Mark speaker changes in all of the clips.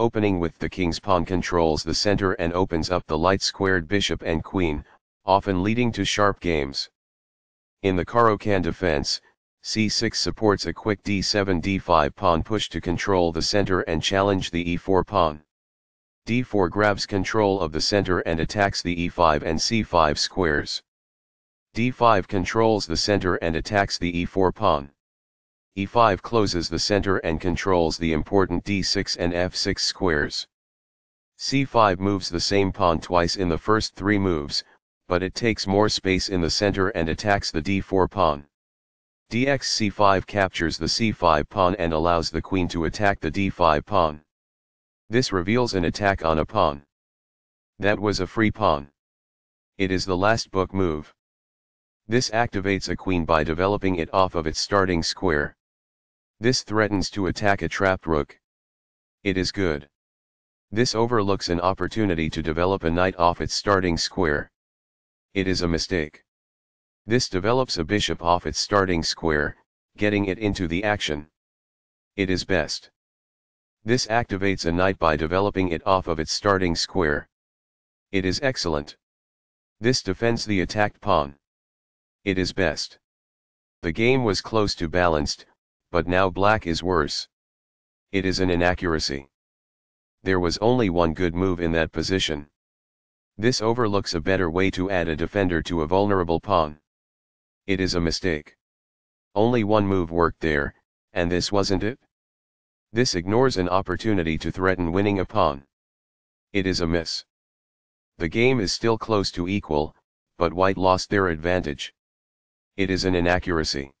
Speaker 1: opening with the king's pawn controls the center and opens up the light-squared bishop and queen, often leading to sharp games. In the Caro-Kann defense, c6 supports a quick d7 d5 pawn push to control the center and challenge the e4 pawn. d4 grabs control of the center and attacks the e5 and c5 squares. d5 controls the center and attacks the e4 pawn. E5 closes the center and controls the important d6 and f6 squares. c5 moves the same pawn twice in the first three moves, but it takes more space in the center and attacks the d4 pawn. dx-c5 captures the c5 pawn and allows the queen to attack the d5 pawn. This reveals an attack on a pawn. That was a free pawn. It is the last book move. This activates a queen by developing it off of its starting square. This threatens to attack a trapped rook. It is good. This overlooks an opportunity to develop a knight off its starting square. It is a mistake. This develops a bishop off its starting square, getting it into the action. It is best. This activates a knight by developing it off of its starting square. It is excellent. This defends the attacked pawn. It is best. The game was close to balanced, but now black is worse. It is an inaccuracy. There was only one good move in that position. This overlooks a better way to add a defender to a vulnerable pawn. It is a mistake. Only one move worked there, and this wasn't it? This ignores an opportunity to threaten winning a pawn. It is a miss. The game is still close to equal, but white lost their advantage. It is an inaccuracy.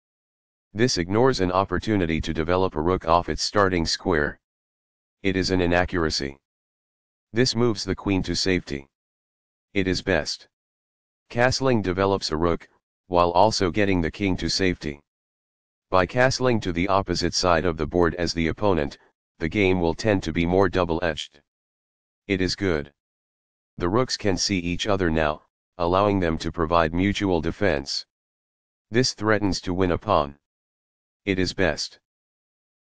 Speaker 1: This ignores an opportunity to develop a rook off its starting square. It is an inaccuracy. This moves the queen to safety. It is best. Castling develops a rook, while also getting the king to safety. By castling to the opposite side of the board as the opponent, the game will tend to be more double-edged. It is good. The rooks can see each other now, allowing them to provide mutual defense. This threatens to win a pawn. It is best.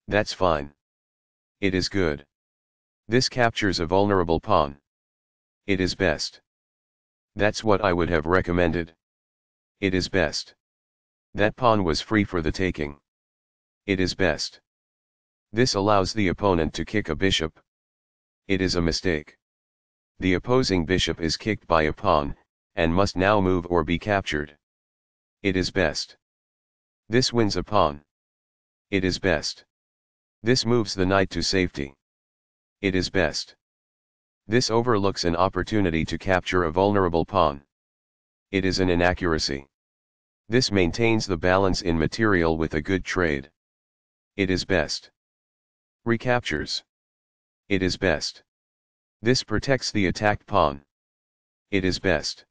Speaker 1: That's fine. It is good. This captures a vulnerable pawn. It is best. That's what I would have recommended. It is best. That pawn was free for the taking. It is best. This allows the opponent to kick a bishop. It is a mistake. The opposing bishop is kicked by a pawn, and must now move or be captured. It is best. This wins a pawn. It is best. This moves the knight to safety. It is best. This overlooks an opportunity to capture a vulnerable pawn. It is an inaccuracy. This maintains the balance in material with a good trade. It is best. Recaptures. It is best. This protects the attacked pawn. It is best.